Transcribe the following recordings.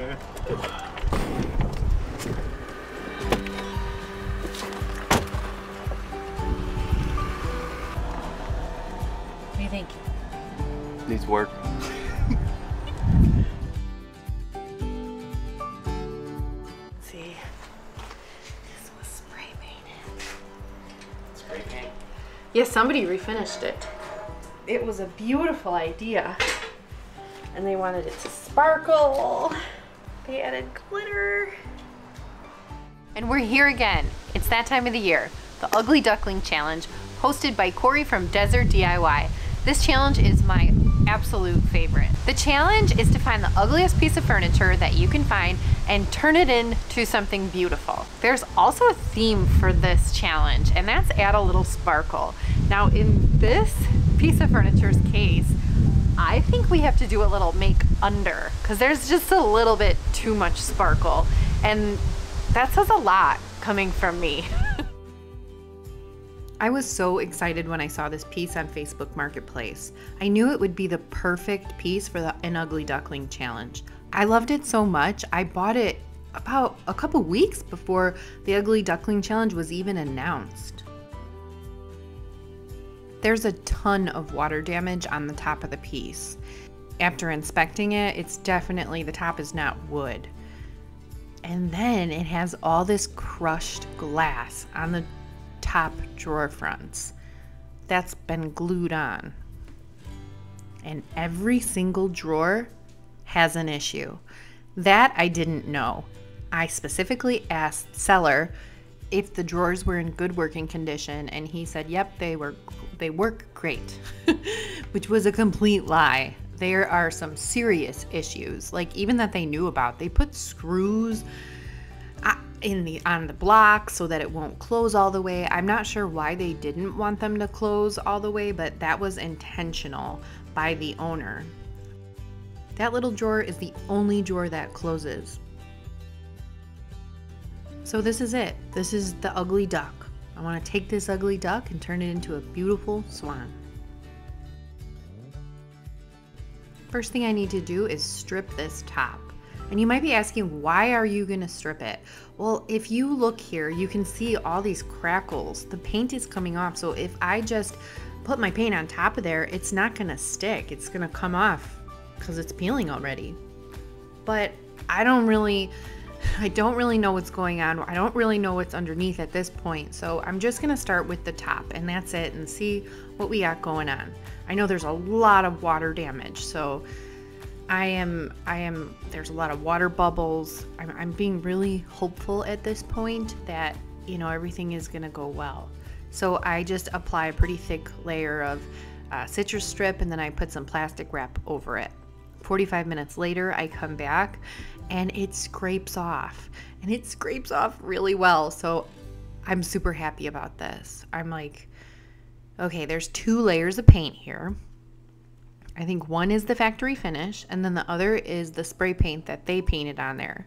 Okay. What do you think? Needs work. see, this was spray painted. Spray paint. Yeah, somebody refinished it. It was a beautiful idea. And they wanted it to sparkle. They added glitter. And we're here again. It's that time of the year, the Ugly Duckling Challenge, hosted by Cory from Desert DIY. This challenge is my absolute favorite. The challenge is to find the ugliest piece of furniture that you can find and turn it into something beautiful. There's also a theme for this challenge, and that's add a little sparkle. Now, in this piece of furniture's case, I think we have to do a little make under because there's just a little bit too much sparkle. And that says a lot coming from me. I was so excited when I saw this piece on Facebook Marketplace. I knew it would be the perfect piece for the An Ugly Duckling Challenge. I loved it so much, I bought it about a couple weeks before the Ugly Duckling Challenge was even announced. There's a ton of water damage on the top of the piece. After inspecting it, it's definitely the top is not wood. And then it has all this crushed glass on the top drawer fronts that's been glued on. And every single drawer has an issue. That I didn't know. I specifically asked seller if the drawers were in good working condition and he said, "Yep, they were they work great." Which was a complete lie. There are some serious issues, like even that they knew about. They put screws uh, in the on the block so that it won't close all the way. I'm not sure why they didn't want them to close all the way, but that was intentional by the owner. That little drawer is the only drawer that closes. So this is it. This is the ugly duck. I want to take this ugly duck and turn it into a beautiful swan. First thing I need to do is strip this top. And you might be asking, why are you going to strip it? Well, if you look here, you can see all these crackles. The paint is coming off. So if I just put my paint on top of there, it's not going to stick. It's going to come off because it's peeling already. But I don't really I don't really know what's going on. I don't really know what's underneath at this point. So I'm just going to start with the top and that's it and see what we got going on. I know there's a lot of water damage. So I am, I am, there's a lot of water bubbles. I'm, I'm being really hopeful at this point that, you know, everything is going to go well. So I just apply a pretty thick layer of uh, Citristrip and then I put some plastic wrap over it. 45 minutes later, I come back and it scrapes off and it scrapes off really well. So I'm super happy about this. I'm like, okay, there's two layers of paint here. I think one is the factory finish and then the other is the spray paint that they painted on there.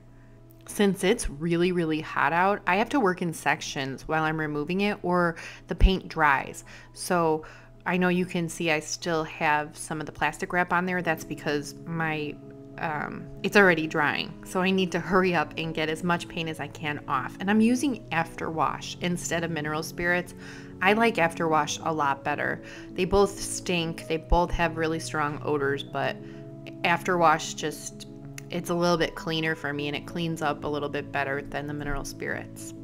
Since it's really, really hot out, I have to work in sections while I'm removing it or the paint dries. So I know you can see I still have some of the plastic wrap on there. That's because my um, it's already drying. So I need to hurry up and get as much paint as I can off. And I'm using After Wash instead of mineral spirits. I like After Wash a lot better. They both stink. They both have really strong odors, but After Wash just it's a little bit cleaner for me and it cleans up a little bit better than the mineral spirits.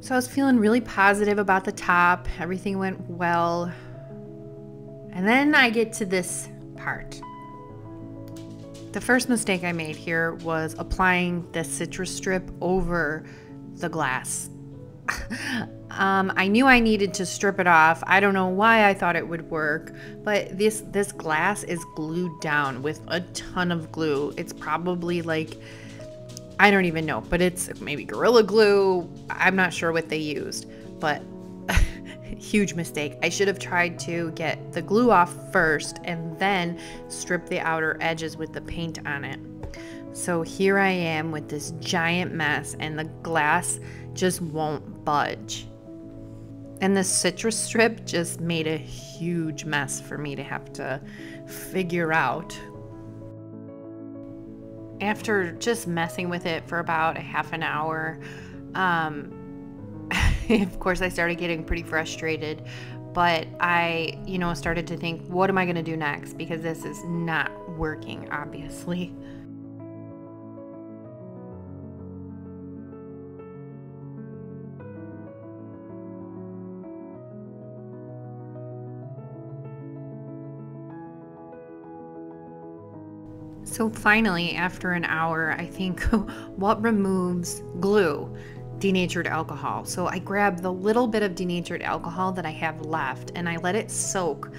So I was feeling really positive about the top. Everything went well. And then I get to this part. The first mistake I made here was applying the Citristrip over the glass. um, I knew I needed to strip it off. I don't know why I thought it would work, but this this glass is glued down with a ton of glue. It's probably like I don't even know, but it's maybe Gorilla Glue. I'm not sure what they used, but huge mistake. I should have tried to get the glue off first and then strip the outer edges with the paint on it. So here I am with this giant mess and the glass just won't budge. And the Citristrip just made a huge mess for me to have to figure out. After just messing with it for about a half an hour, um, of course, I started getting pretty frustrated. But I, you know, started to think, what am I going to do next? Because this is not working, obviously. So finally, after an hour, I think what removes glue? Denatured alcohol. So I grab the little bit of denatured alcohol that I have left and I let it soak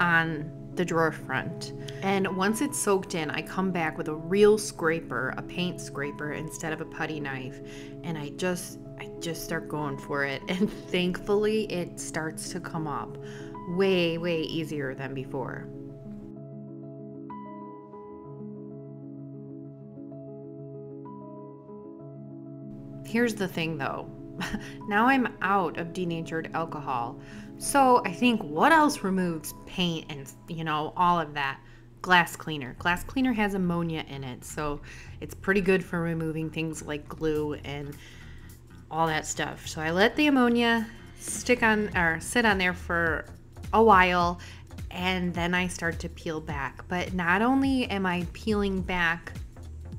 on the drawer front. And once it's soaked in, I come back with a real scraper, a paint scraper instead of a putty knife, and I just I just start going for it and thankfully it starts to come up way way easier than before. Here's the thing though. now I'm out of denatured alcohol. So I think what else removes paint and, you know, all of that? Glass cleaner. Glass cleaner has ammonia in it, so it's pretty good for removing things like glue and all that stuff. So I let the ammonia stick on or sit on there for a while and then I start to peel back. But not only am I peeling back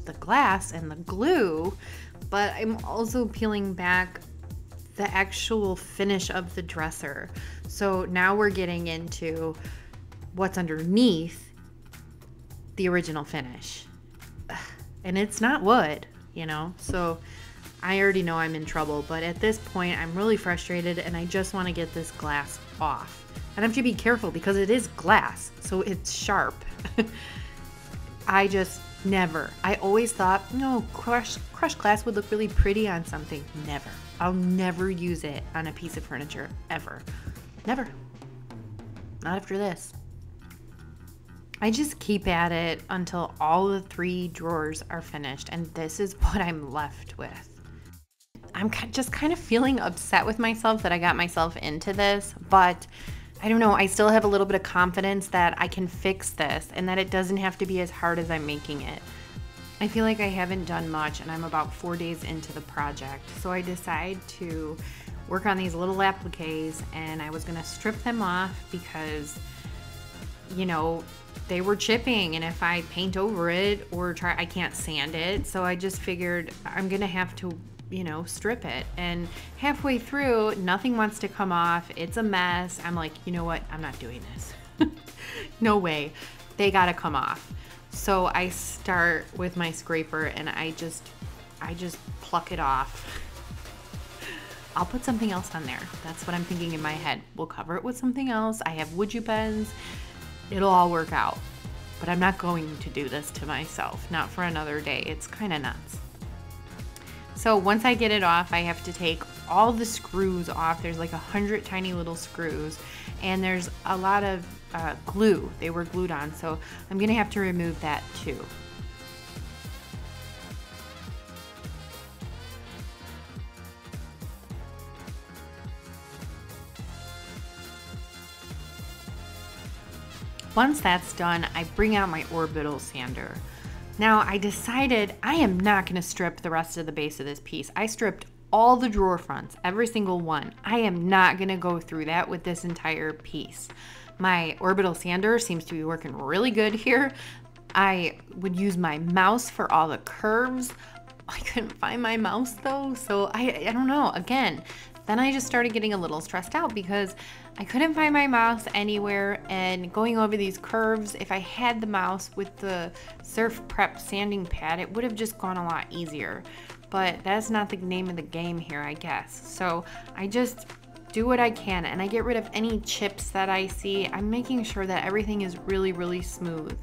the glass and the glue, but I'm also peeling back the actual finish of the dresser. So now we're getting into what's underneath the original finish. And it's not wood, you know? So I already know I'm in trouble, but at this point I'm really frustrated and I just want to get this glass off. And I have to be careful because it is glass, so it's sharp. I just Never. I always thought, no, crush, crush glass would look really pretty on something. Never. I'll never use it on a piece of furniture ever. Never. Not after this. I just keep at it until all the three drawers are finished, and this is what I'm left with. I'm just kind of feeling upset with myself that I got myself into this, but I don't know, I still have a little bit of confidence that I can fix this and that it doesn't have to be as hard as I'm making it. I feel like I haven't done much and I'm about four days into the project. So I decide to work on these little appliques and I was gonna strip them off because, you know, they were chipping and if I paint over it or try, I can't sand it. So I just figured I'm gonna have to you know, strip it. And halfway through, nothing wants to come off. It's a mess. I'm like, you know what? I'm not doing this. no way. They got to come off. So I start with my scraper and I just I just pluck it off. I'll put something else on there. That's what I'm thinking in my head. We'll cover it with something else. I have wood U bends. It'll all work out. But I'm not going to do this to myself. Not for another day. It's kind of nuts. So once I get it off, I have to take all the screws off. There's like a hundred tiny little screws and there's a lot of uh, glue. They were glued on, so I'm gonna have to remove that too. Once that's done, I bring out my orbital sander. Now I decided I am not going to strip the rest of the base of this piece. I stripped all the drawer fronts, every single one. I am not going to go through that with this entire piece. My orbital sander seems to be working really good here. I would use my mouse for all the curves. I couldn't find my mouse though, so I, I don't know. Again, then I just started getting a little stressed out because I couldn't find my mouse anywhere and going over these curves, if I had the mouse with the Surf Prep sanding pad, it would have just gone a lot easier. But that's not the name of the game here, I guess. So I just do what I can and I get rid of any chips that I see. I'm making sure that everything is really, really smooth.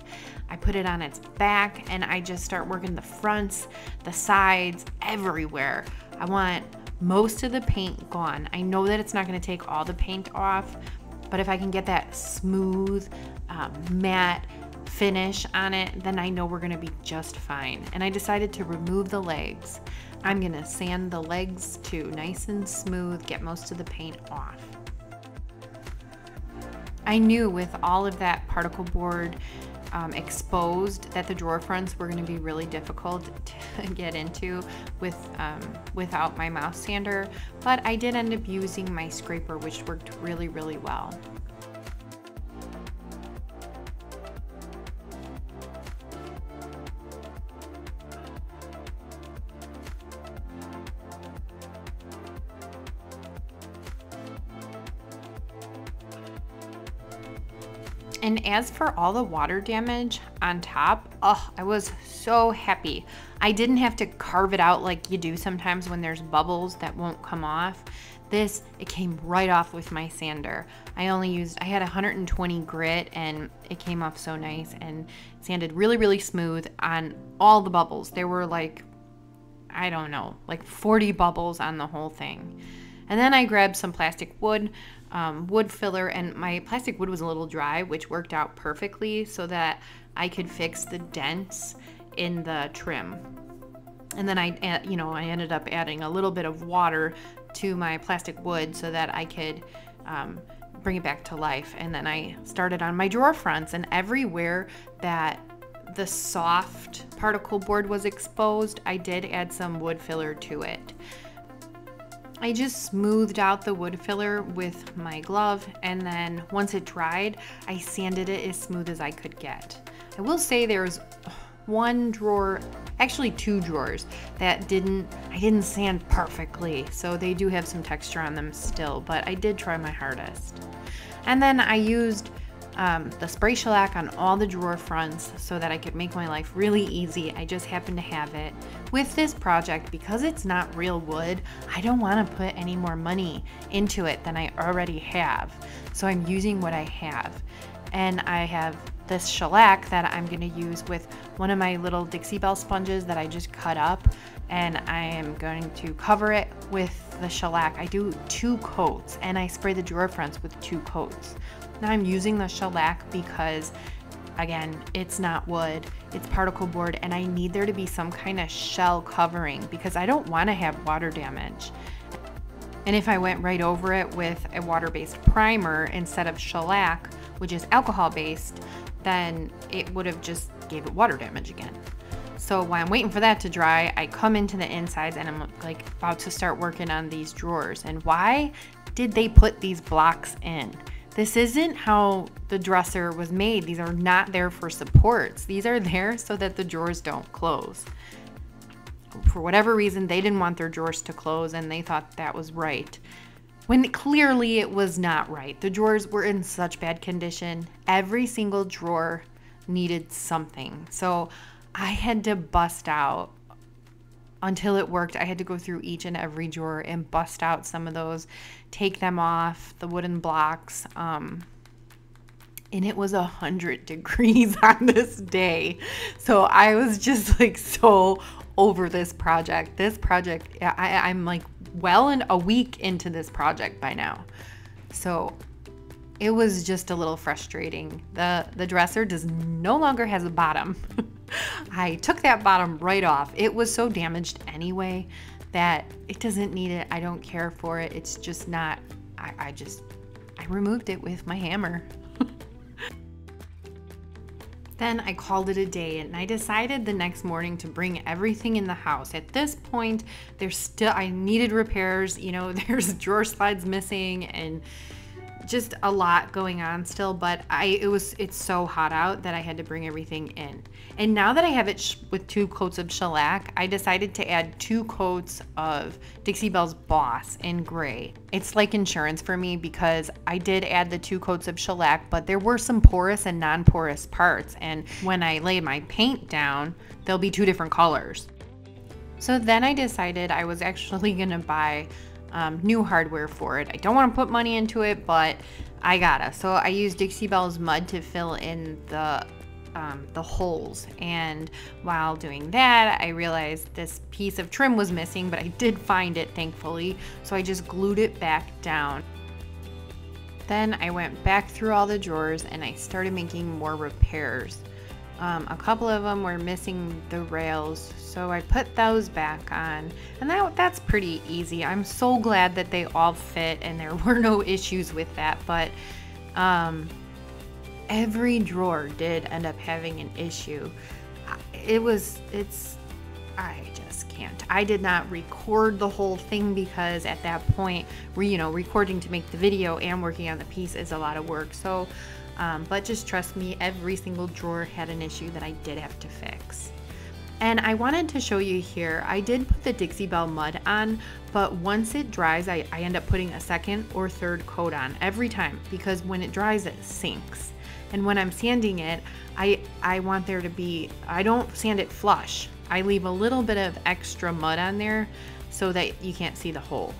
I put it on its back and I just start working the fronts, the sides, everywhere. I want most of the paint gone. I know that it's not gonna take all the paint off, but if I can get that smooth, um, matte finish on it, then I know we're gonna be just fine. And I decided to remove the legs. I'm gonna sand the legs too, nice and smooth, get most of the paint off. I knew with all of that particle board um, exposed that the drawer fronts were going to be really difficult to get into with um, without my mouse sander, but I did end up using my scraper, which worked really, really well. And as for all the water damage on top, oh, I was so happy. I didn't have to carve it out like you do sometimes when there's bubbles that won't come off. This, it came right off with my sander. I only used, I had 120 grit and it came off so nice and sanded really, really smooth on all the bubbles. There were like, I don't know, like 40 bubbles on the whole thing. And then I grabbed some plastic wood, um, wood filler, and my plastic wood was a little dry, which worked out perfectly so that I could fix the dents in the trim. And then I, you know, I ended up adding a little bit of water to my plastic wood so that I could um, bring it back to life. And then I started on my drawer fronts, and everywhere that the soft particle board was exposed, I did add some wood filler to it. I just smoothed out the wood filler with my glove and then once it dried, I sanded it as smooth as I could get. I will say there's one drawer, actually two drawers that didn't, I didn't sand perfectly. So they do have some texture on them still, but I did try my hardest. And then I used um, the spray shellac on all the drawer fronts so that I could make my life really easy. I just happened to have it. With this project, because it's not real wood, I don't want to put any more money into it than I already have. So I'm using what I have. And I have this shellac that I'm going to use with one of my little Dixie Belle sponges that I just cut up and I am going to cover it with the shellac. I do two coats and I spray the drawer fronts with two coats. Now I'm using the shellac because again, it's not wood, it's particle board, and I need there to be some kind of shell covering because I don't want to have water damage. And if I went right over it with a water-based primer instead of shellac, which is alcohol-based, then it would have just gave it water damage again. So while I'm waiting for that to dry, I come into the insides and I'm like about to start working on these drawers. And why did they put these blocks in? This isn't how the dresser was made. These are not there for supports. These are there so that the drawers don't close. For whatever reason, they didn't want their drawers to close and they thought that was right. When clearly it was not right. The drawers were in such bad condition. Every single drawer needed something. So I had to bust out until it worked, I had to go through each and every drawer and bust out some of those, take them off the wooden blocks. Um, and it was a hundred degrees on this day. So I was just like so over this project. This project, I, I'm like well in a week into this project by now. So it was just a little frustrating. The the dresser does no longer has a bottom. I took that bottom right off. It was so damaged anyway that it doesn't need it. I don't care for it. It's just not, I, I just, I removed it with my hammer. Then I called it a day and I decided the next morning to bring everything in the house. At this point, there's still, I needed repairs. You know, there's drawer slides missing and just a lot going on still, but I it was it's so hot out that I had to bring everything in. And now that I have it with two coats of shellac, I decided to add two coats of Dixie Belle's Boss in gray. It's like insurance for me because I did add the two coats of shellac, but there were some porous and non-porous parts, and when I lay my paint down, there'll be two different colors. So then I decided I was actually gonna buy um, new hardware for it. I don't want to put money into it, but I gotta. So I used Dixie Belle's mud to fill in the um, the holes. And while doing that, I realized this piece of trim was missing, but I did find it thankfully. So I just glued it back down. Then I went back through all the drawers and I started making more repairs. Um, a couple of them were missing the rails, so I put those back on, and that, that's pretty easy. I'm so glad that they all fit and there were no issues with that, but um, every drawer did end up having an issue. It was, it's, I just can't. I did not record the whole thing because at that point, you know, recording to make the video and working on the piece is a lot of work. So, um, but just trust me, every single drawer had an issue that I did have to fix. And I wanted to show you here, I did put the Dixie Belle mud on, but once it dries, I, I end up putting a second or third coat on every time because when it dries, it sinks. And when I'm sanding it, I, I want there to be, I don't sand it flush. I leave a little bit of extra mud on there so that you can't see the hole.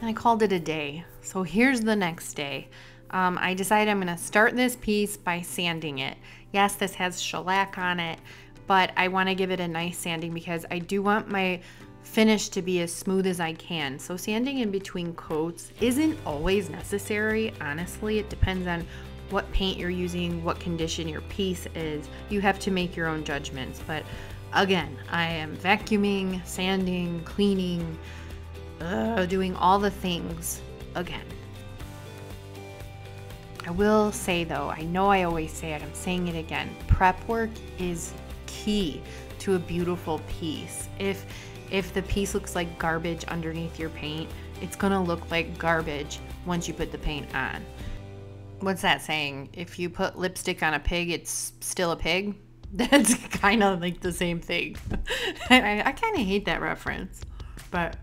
And I called it a day. So here's the next day. Um, I decided I'm going to start this piece by sanding it. Yes, this has shellac on it, but I want to give it a nice sanding because I do want my finish to be as smooth as I can. So sanding in between coats isn't always necessary. Honestly, it depends on what paint you're using, what condition your piece is. You have to make your own judgments. But again, I am vacuuming, sanding, cleaning, uh, doing all the things again. I will say though, I know I always say it, I'm saying it again. Prep work is key to a beautiful piece. If if the piece looks like garbage underneath your paint, it's gonna look like garbage once you put the paint on. What's that saying? If you put lipstick on a pig, it's still a pig? That's kind of like the same thing. I, I kind of hate that reference, but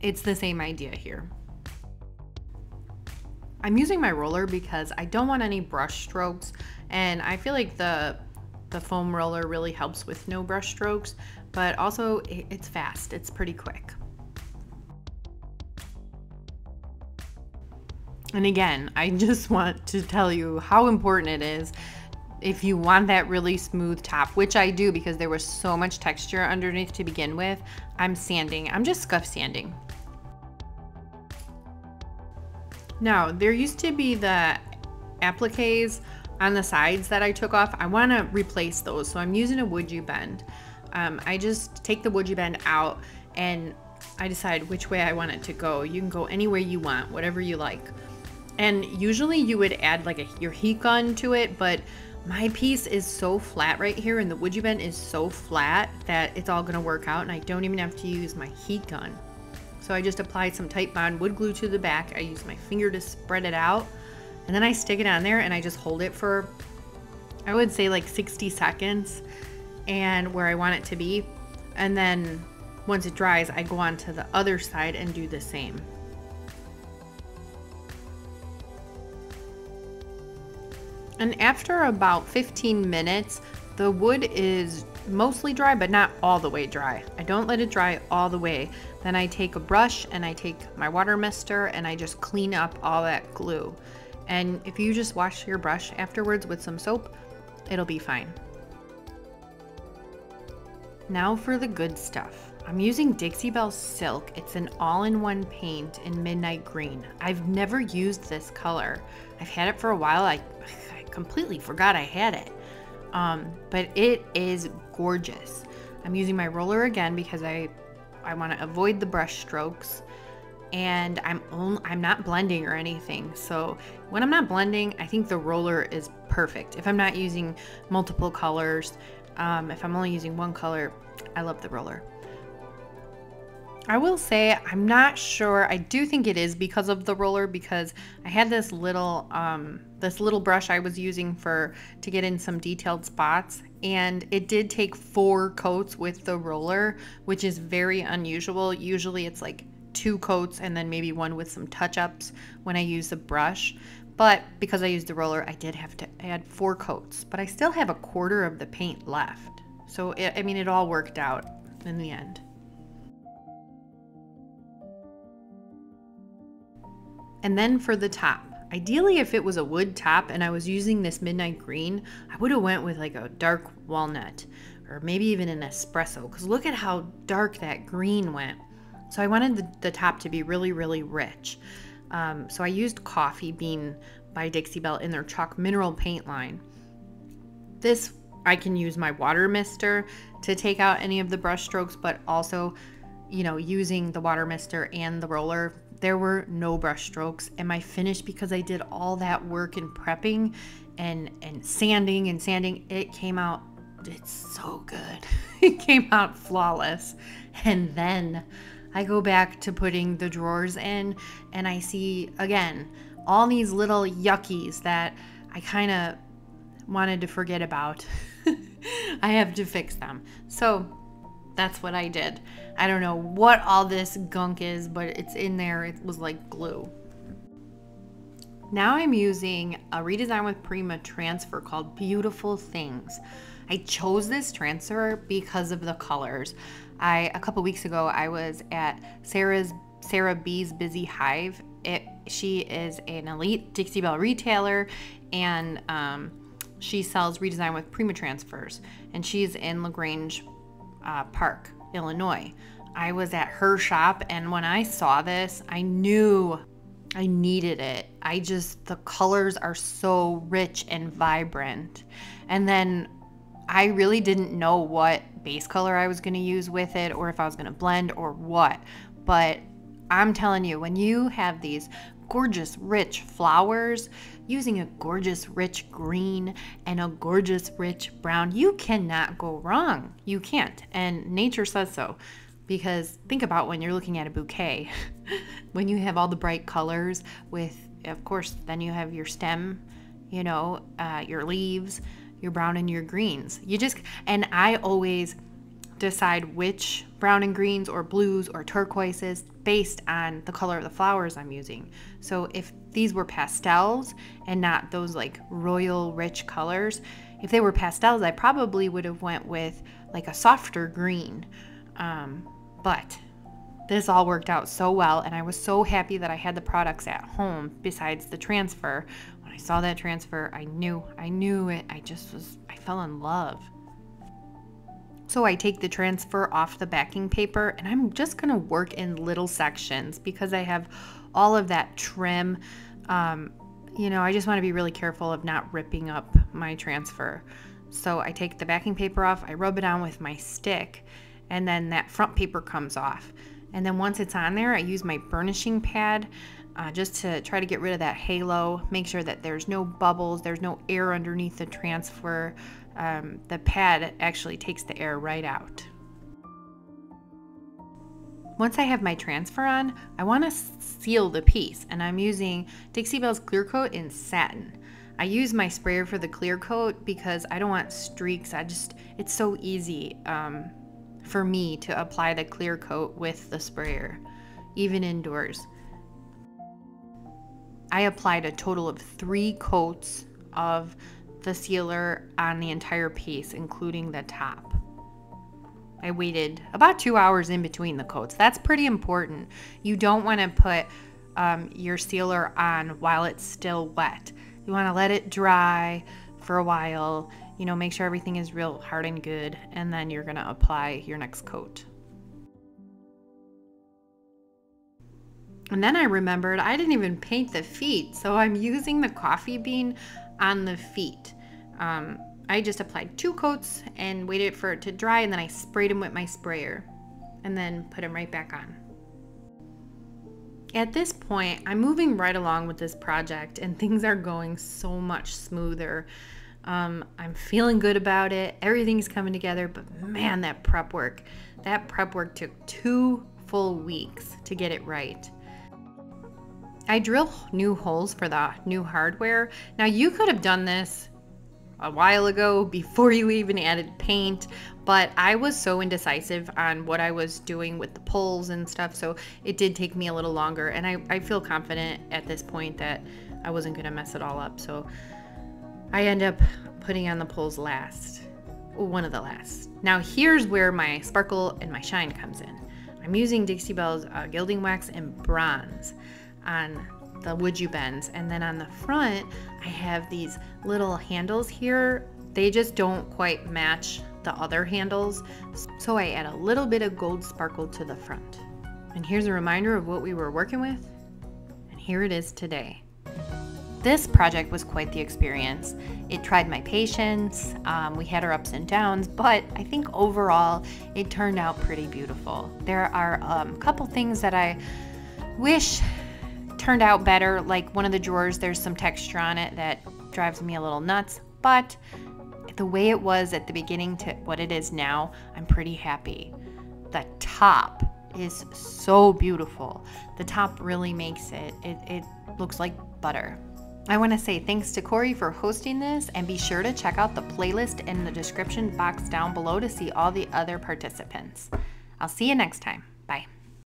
it's the same idea here. I'm using my roller because I don't want any brush strokes and I feel like the the foam roller really helps with no brush strokes, but also it's fast, it's pretty quick. And again, I just want to tell you how important it is if you want that really smooth top, which I do because there was so much texture underneath to begin with, I'm sanding. I'm just scuff sanding. Now, there used to be the appliques on the sides that I took off. I want to replace those, so I'm using a wood U bend. Um, I just take the wood U bend out and I decide which way I want it to go. You can go any way you want, whatever you like. And usually you would add like a, your heat gun to it, but my piece is so flat right here and the wood U bend is so flat that it's all gonna work out and I don't even have to use my heat gun. So I just applied some Titebond wood glue to the back. I use my finger to spread it out. And then I stick it on there and I just hold it for, I would say like 60 seconds and where I want it to be. And then once it dries, I go on to the other side and do the same. And after about 15 minutes, the wood is mostly dry, but not all the way dry. I don't let it dry all the way. Then I take a brush and I take my water mister and I just clean up all that glue. And if you just wash your brush afterwards with some soap, it'll be fine. Now for the good stuff. I'm using Dixie Belle Silk. It's an all-in-one paint in Midnight Green. I've never used this color. I've had it for a while. I, I completely forgot I had it. Um, but it is gorgeous. I'm using my roller again because I I want to avoid the brush strokes and I'm only, I'm not blending or anything. So when I'm not blending, I think the roller is perfect. If I'm not using multiple colors, um, if I'm only using one color, I love the roller. I will say I'm not sure. I do think it is because of the roller because I had this little um, this little brush I was using for to get in some detailed spots and it did take four coats with the roller, which is very unusual. Usually it's like two coats and then maybe one with some touch-ups when I use the brush. But because I used the roller, I did have to add four coats, but I still have a quarter of the paint left. So it, I mean, it all worked out in the end. And then for the top. Ideally, if it was a wood top and I was using this midnight green, I would have went with like a dark walnut or maybe even an espresso because look at how dark that green went. So I wanted the, the top to be really, really rich. Um, so I used Coffee Bean by Dixie Belle in their chalk mineral paint line. This, I can use my water mister to take out any of the brush strokes, but also, you know, using the water mister and the roller there were no brush strokes and my finish because I did all that work in prepping and and sanding and sanding it came out it's so good. it came out flawless. And then I go back to putting the drawers in and I see again all these little yuckies that I kind of wanted to forget about. I have to fix them. So that's what I did. I don't know what all this gunk is, but it's in there. It was like glue. Now I'm using a redesign with Prima transfer called Beautiful Things. I chose this transfer because of the colors. I a couple weeks ago I was at Sarah's Sarah B's Busy Hive. It she is an elite Dixie Belle retailer and um, she sells redesign with Prima transfers and she's in LaGrange uh, Park, Illinois. I was at her shop and when I saw this, I knew I needed it. I just, the colors are so rich and vibrant. And then I really didn't know what base color I was going to use with it or if I was going to blend or what. But I'm telling you, when you have these gorgeous, rich flowers, using a gorgeous, rich green and a gorgeous, rich brown, you cannot go wrong. You can't. And nature says so. Because think about when you're looking at a bouquet, when you have all the bright colors, with, of course, then you have your stem, you know, uh, your leaves, your brown and your greens. You just, and I always decide which brown and greens or blues or turquoises based on the color of the flowers I'm using. So if these were pastels and not those like royal rich colors, if they were pastels, I probably would have went with like a softer green. Um, but this all worked out so well and I was so happy that I had the products at home besides the transfer. When I saw that transfer, I knew, I knew it. I just was, I fell in love. So I take the transfer off the backing paper and I'm just gonna work in little sections because I have all of that trim. Um, you know, I just wanna be really careful of not ripping up my transfer. So I take the backing paper off, I rub it on with my stick, and then that front paper comes off. And then once it's on there, I use my burnishing pad uh, just to try to get rid of that halo, make sure that there's no bubbles, there's no air underneath the transfer, um, the pad actually takes the air right out. Once I have my transfer on, I want to seal the piece and I'm using Dixie Belle's clear coat in satin. I use my sprayer for the clear coat because I don't want streaks. I just, it's so easy um, for me to apply the clear coat with the sprayer, even indoors. I applied a total of three coats of the sealer on the entire piece, including the top. I waited about two hours in between the coats. That's pretty important. You don't want to put um, your sealer on while it's still wet. You want to let it dry for a while, you know, make sure everything is real hard and good, and then you're going to apply your next coat. And then I remembered I didn't even paint the feet, so I'm using the coffee bean on the feet. Um, I just applied two coats and waited for it to dry, and then I sprayed them with my sprayer and then put them right back on. At this point, I'm moving right along with this project, and things are going so much smoother. Um, I'm feeling good about it. Everything's coming together, but man, that prep work, that prep work took two full weeks to get it right. I drill new holes for the new hardware. Now you could have done this a while ago before you even added paint, but I was so indecisive on what I was doing with the poles and stuff, so it did take me a little longer, and I, I feel confident at this point that I wasn't going to mess it all up, so I end up putting on the poles last, one of the last. Now here's where my sparkle and my shine comes in. I'm using Dixie Belle's uh, gilding wax and bronze on the wood U bends. And then on the front I have these little handles here. They just don't quite match the other handles. So I add a little bit of gold sparkle to the front. And here's a reminder of what we were working with. And here it is today. This project was quite the experience. It tried my patience, um, we had our ups and downs, but I think overall it turned out pretty beautiful. There are um, a couple things that I Wish turned out better. Like one of the drawers, there's some texture on it that drives me a little nuts, but the way it was at the beginning to what it is now, I'm pretty happy. The top is so beautiful. The top really makes it, it, it looks like butter. I want to say thanks to Cory for hosting this and be sure to check out the playlist in the description box down below to see all the other participants. I'll see you next time.